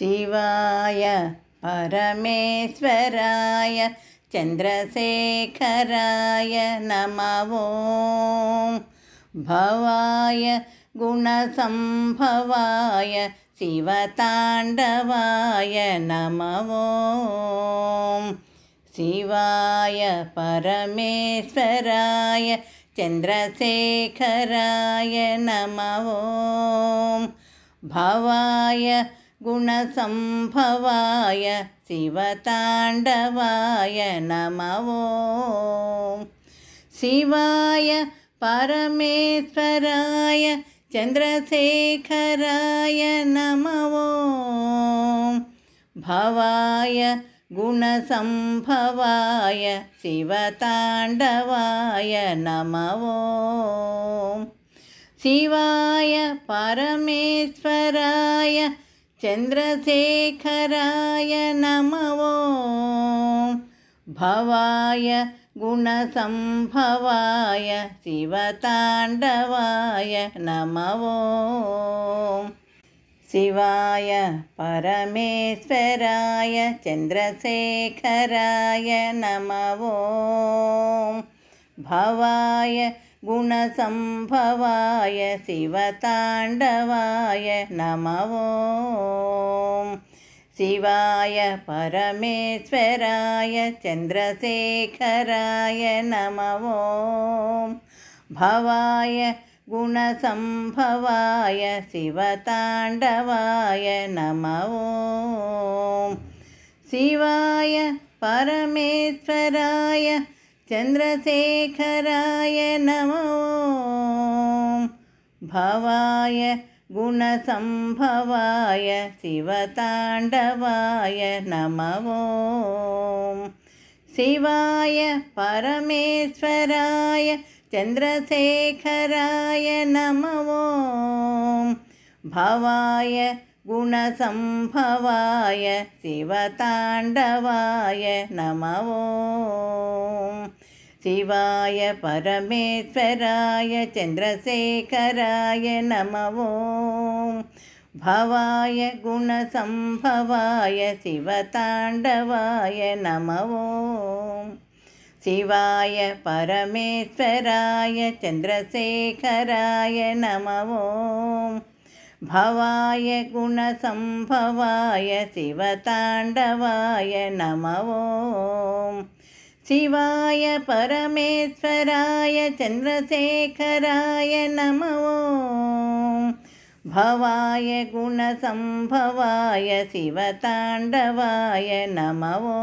शिवाय परमेश्वराय चन्द्रशेखराय नमो भवाय गुणसम्भवाय शिवताण्डवाय नमो शिवाय परमेश्वराय चन्द्रशेखराय नमो भवाय गुणसम्भवाय शिवताण्डवाय नमो शिवाय परमेश्वराय चन्द्रशेखराय नमो भवाय गुणसम्भवाय शिवताण्डवाय नमो शिवाय परमेश्वराय चन्द्रशेखराय नमो भवाय गुणसम्भवाय शिवताण्डवाय नमो शिवाय परमेश्वराय चन्द्रशेखराय नमो भवाय गुणसम्भवाय शिवताण्डवाय नमो। शिवाय परमेश्वराय चन्द्रशेखराय नमो। भवाय गुणसम्भवाय शिवताण्डवाय नमो। शिवाय परमेश्वराय चन्द्रशेखराय नमो भवाय गुणसम्भवाय शिवताण्डवाय नमो शिवाय परमेश्वराय चन्द्रशेखराय नमो भवाय गुणसम्भवाय शिवताण्डवाय नमो शिवाय परमेश्वराय चन्द्रशेखराय नमो भवाय गुणसम्भवाय शिवताण्डवाय नमो शिवाय परमेश्वराय चन्द्रशेखराय नमो भवाय गुणसम्भवाय शिवताण्डवाय नमो शिवाय परमेश्वराय चन्द्रशेखराय नमो भवाय गुणसम्भवाय शिवताण्डवाय नमो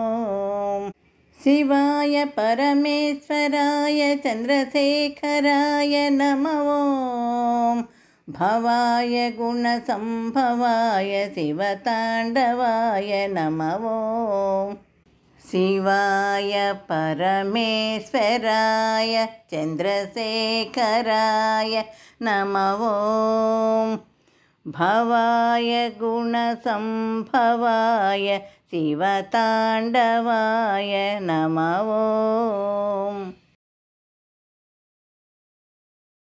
शिवाय परमेश्वराय चन्द्रशेखराय नमो भवाय गुणसम्भवाय शिवताण्डवाय नमो शिवाय परमेश्वराय चन्द्रशेखराय नमो भवाय गुणसम्भवाय शिवताण्डवाय नमो